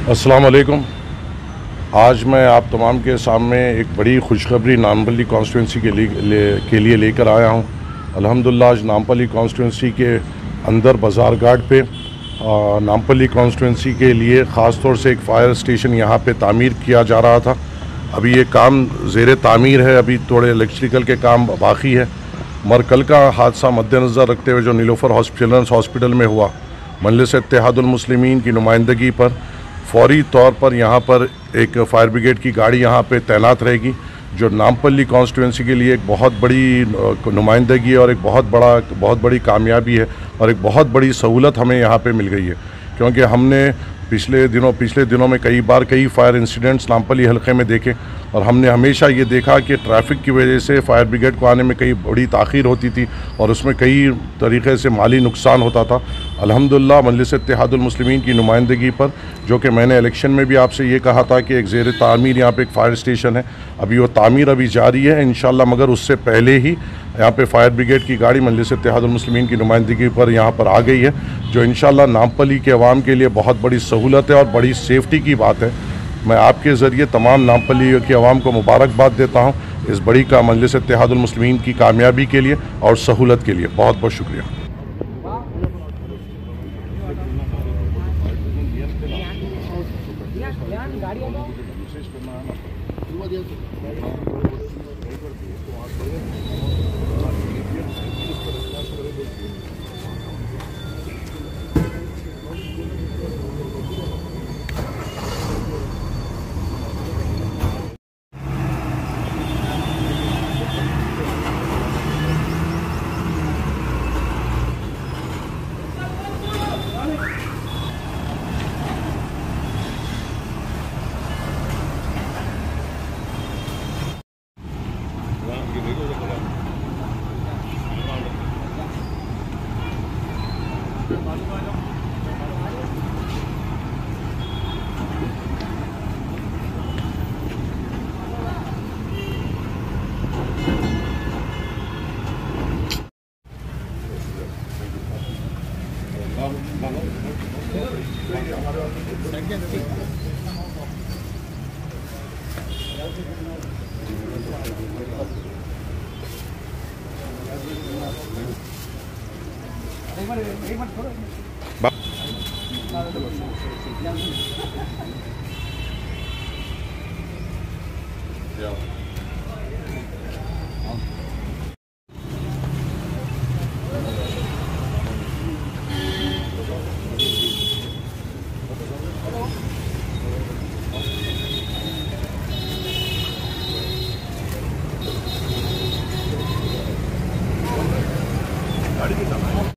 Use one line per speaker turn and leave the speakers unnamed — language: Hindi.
अस्सलाम वालेकुम आज मैं आप तमाम के सामने एक बड़ी खुशखबरी नामपली कॉन्स्टिट्यूंसी के लिए के लिए लेकर आया हूँ। अल्हम्दुलिल्लाह, आज नामपली कॉन्स्टिट्यूंसी के अंदर बाज़ार घाट पे नामपली कॉन्स्टिट्यूंसी के लिए ख़ास तौर से एक फ़ायर स्टेशन यहाँ पे तामीर किया जा रहा था। अभी ये काम ज़ेर तामीर है, अभी थोड़े इलेक्ट्रिकल के काम बाकी है। मगर कल का हादसा मद्देनज़र रखते हुए जो नीलोफर हॉस्पिटल हॉस्पिटल में हुआ, मजलिस इतिहादुलमसलिमीन की नुमाइंदगी पर फौरी तौर पर यहाँ पर एक फायर ब्रिगेड की गाड़ी यहाँ पर तैनात रहेगी, जो नामपल्ली कॉन्स्टिट्यूंसी के लिए एक बहुत बड़ी नुमाइंदगी और एक बहुत बड़ा, बहुत बड़ी कामयाबी है और एक बहुत बड़ी सहूलत हमें यहाँ पे मिल गई है। क्योंकि हमने पिछले दिनों पिछले दिनों में कई बार कई फायर इंसिडेंट्स नामपली हल्के में देखे और हमने हमेशा ये देखा कि ट्रैफ़िक की वजह से फायर ब्रिगेड को आने में कई बड़ी ताख़ीर होती थी और उसमें कई तरीके से माली नुकसान होता था। अल्हम्दुलिल्लाह मजलिस इतिहादुलमसलिमीन की नुमाइंदगी पर, जो कि मैंने इलेक्शन में भी आपसे ये कहा था कि एक ज़ेर तामीर यहाँ पर एक फ़ायर स्टेशन है। अभी वो तामीर अभी जारी है इन मगर उससे पहले ही यहाँ पे फायर ब्रिगेड की गाड़ी मजलिस इतिहादुलमसलिमीन की नुमाइंदगी पर यहाँ पर आ गई है। जो इन नामपली के अवाम के लिए बहुत बड़ी सहूलत है और बड़ी सेफ्टी की बात है। मैं आपके ज़रिए तमाम नामपली की आवाम को मुबारकबाद देता हूँ इस बड़ी का मजलिस इतिहादुलमसलिमीन की कामयाबी के लिए और सहूलत के लिए। बहुत बहुत शुक्रिया। Yeah. गाड़ी के सामने